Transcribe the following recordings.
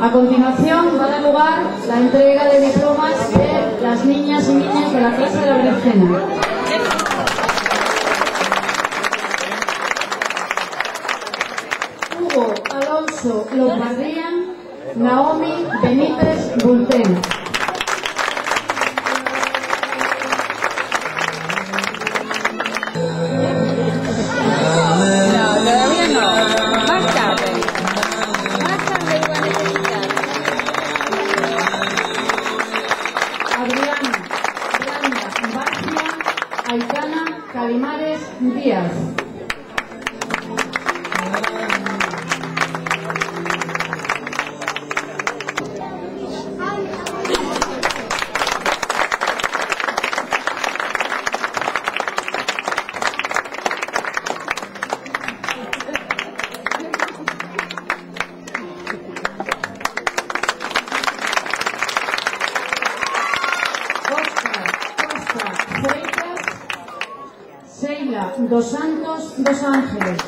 A continuación va a dar lugar la entrega de diplomas de las niñas y niños de la clase de la Berenjena. Hugo Alonso Lombardía, Naomi Benítez Bultén. Aitana Calimares Díaz. Dos Santos Dos Ángeles.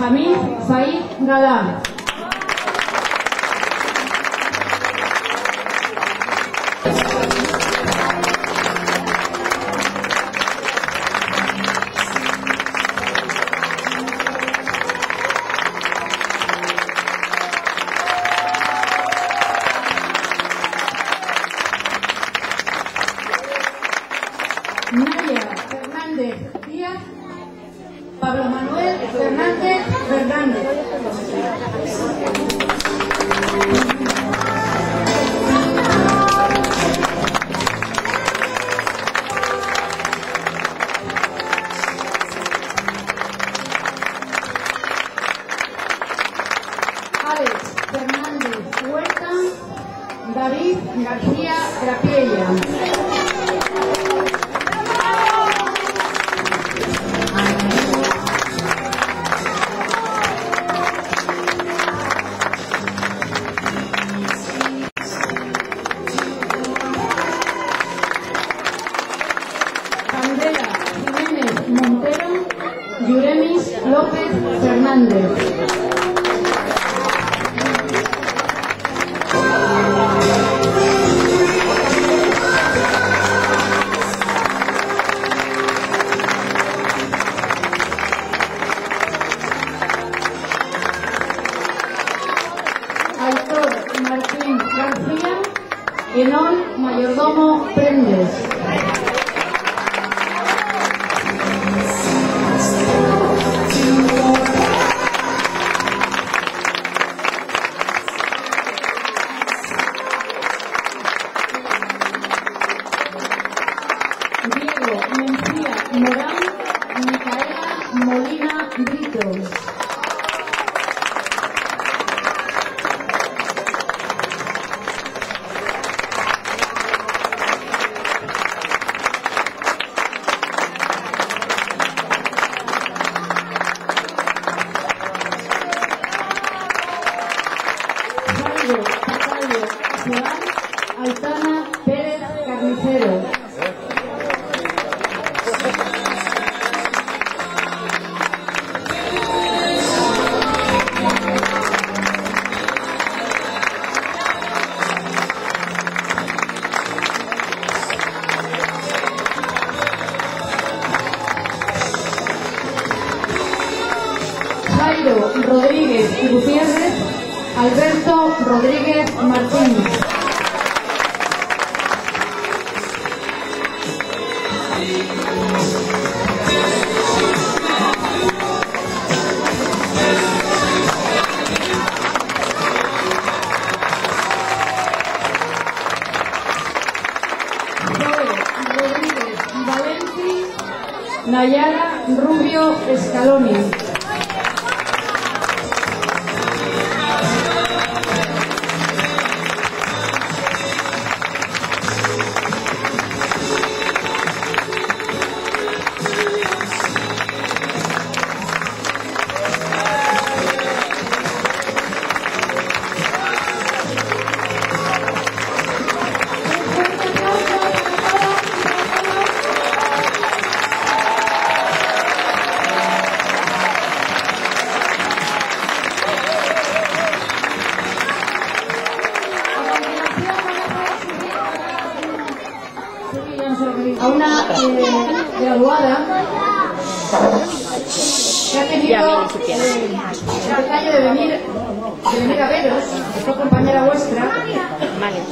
Hamid Said Galán. Fernández Díaz, Pablo Manuel Fernández Fernández. Fernández Huerta, David García Grapiella. Fernández. Aitor Martín García, Enol Mayordomo Prendes. Rodríguez Gutiérrez, Alberto Rodríguez Martínez. Rodríguez Valenti, Nayara Rubio Escaloni. Una graduada que ha tenido eh, el detalle de venir, de venir a veros, que fue compañera vuestra,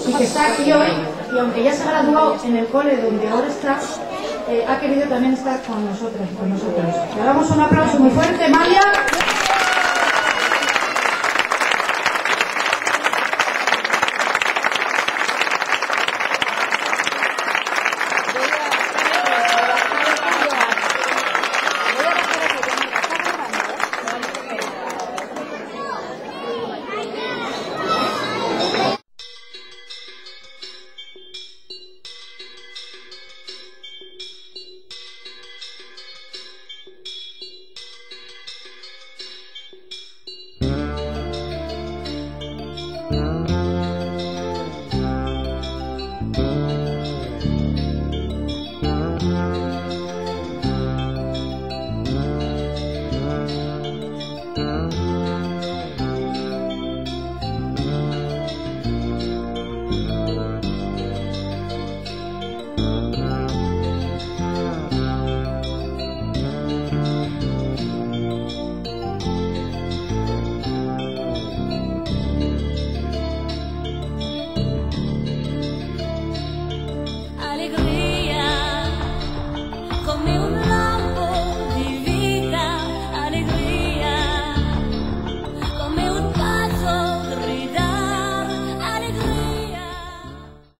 y que está aquí hoy, y aunque ya se graduó en el cole donde ahora está, ha querido también estar con nosotras con nosotros. Le damos un aplauso muy fuerte, Maya.